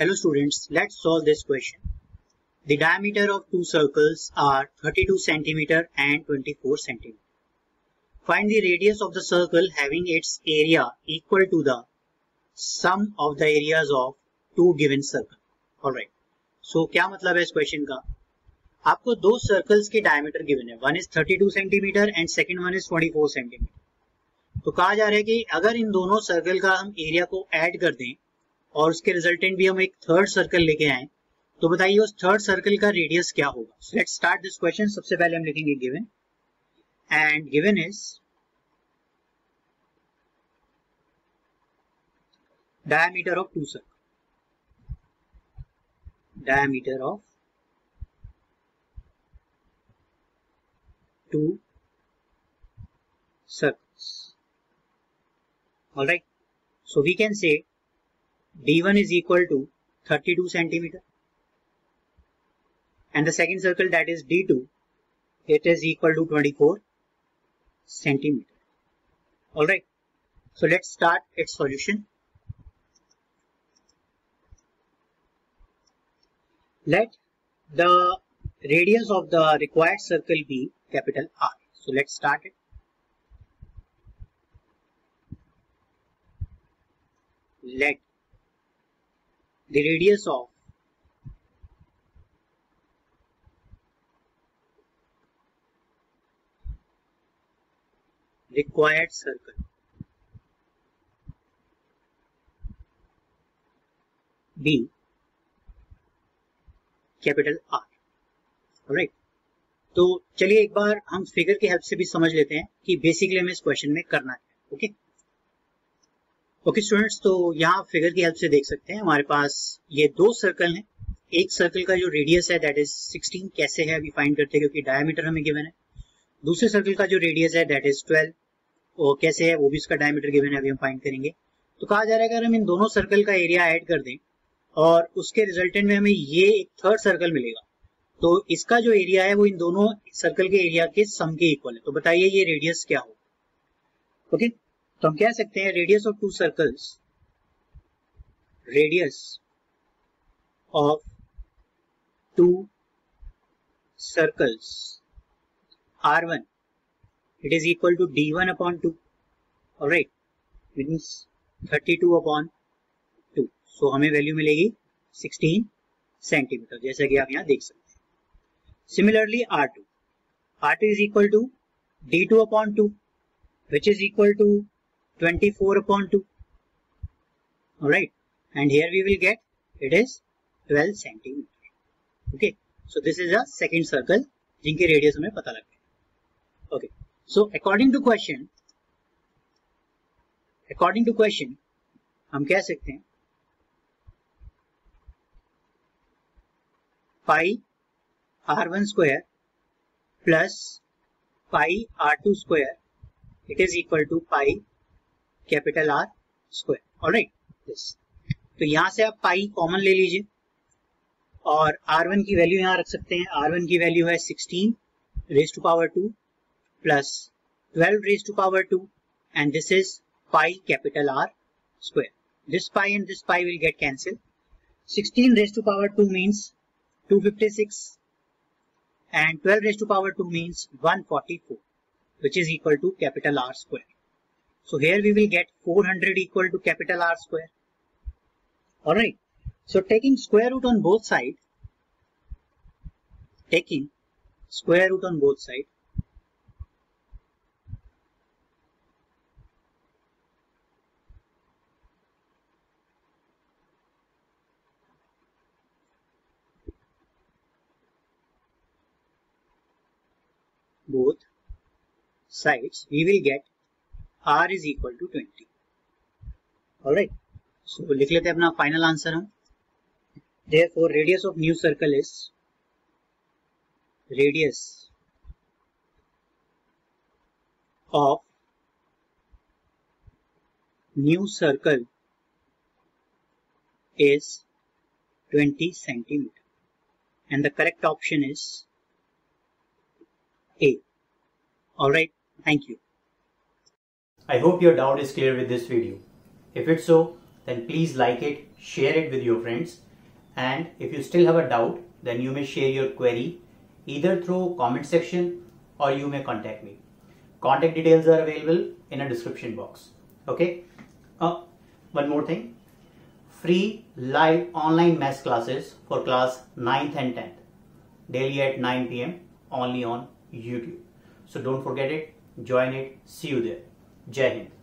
Hello students, let's solve this question. The diameter of two circles are 32 cm and 24 cm. Find the radius of the circle having its area equal to the sum of the areas of two given circle. Alright. So क्या मतलब है इस question का आपको दो circles के diameter given है one is 32 centimetre and second one is 24 centimetre तो कहा जा रहा है कि अगर इन दोनों सर्कल का हम एरिया को ऐड कर दें और उसके रिजल्टेंट भी हम एक थर्ड सर्कल लेके आए। तो बताइए, उस थर्ड सर्कल का रेडियस क्या होगा? लेट्स स्टार्ट दिस क्वेश्चन सबसे पहले हम लिखेंगे given and given is diameter of two circle. Diameter of two circles. All right? So, we can say d1 is equal to 32 centimeter. And the second circle that is d2 it is equal to 24 centimeter. All right. So let's start its solution. Let the radius of the required circle be capital R. So let's start it. Let the radius of required circle. Be capital R right तो चलिए एक बार हम figure की help से भी समझ लेते हैं कि बेसिकली हमें इस क्वेश्चन में करना है। ओके ओके स्टूडेंट्स तो यहाँ फिगर की हेल्प से देख सकते हैं। हमारे पास ये दो सर्कल हैं। एक सर्कल का जो रेडियस है दैट इज़ 16 कैसे है, अभी फाइंड करते हैं, क्योंकि डायमीटर हमें गिवन है। दूसरे सर्कल का जो रेडियस है दैट इज़ 12 वो कैसे है, वो भी उसका डायमीटर गिवन है, अभी हम फाइंड करेंगे। तो कहा जा रहा है अगर हम इन दोनों सर्कल का एरिया ऐड कर दें, और उसके रिजल्टेंट में हमें ये एक थर्ड सर्कल मिलेगा तो इसका जो एरिया है, वो इन दोनों सर्कल के एरिया के सम के इक्वल है। तो बताइए ये रेडियस क्या हो ओके okay? तो हम कह सकते हैं radius of two circles radius of two circles r one it is equal to d one upon two right means thirty two upon two so हमें वैल्यू मिलेगी सिक्सटीन सेंटीमीटर जैसा कि आप यहाँ देख सकते हैं। Similarly r two r two is equal to d two upon two which is equal to 24 upon 2 alright and here we will get it is 12 centimeter okay so this is a second circle जिनके radius हमें पता लग गया okay so according to question according to question हम कह सकते हैं pi r one square plus pi r two square it is equal to pi capital R square. तो यहाँ से आप पाई कॉमन ले लीजिए। और आर वन की वैल्यू यहाँ रख सकते हैं। आर वन की वैल्यू है sixteen raise to power two plus twelve raise to power two and this is pi capital R square this pi and this pi will get cancel 16 raised to power 2 means 256 and 12 raised to power 2 means 144 which is equal to capital R square. So here we will get 400 equal to capital R square. Alright. So taking square root on both sides, taking square root on both sides, both sides, we will get r is equal to 20 alright so लिख लेते हैं अपना final answer हम therefore radius of new circle is radius of new circle is 20 centimeter and the correct option is A. Alright, thank you. I hope your doubt is clear with this video. If it's so, then please like it, share it with your friends And if you still have a doubt, then you may share your query either through comment section or you may contact me. Contact details are available in a description box. Okay. Uh, one more thing. Free live online maths classes for class 9th and 10th daily at 9 pm only on YouTube. So don't forget it. Join it. See you there. Jai Hind.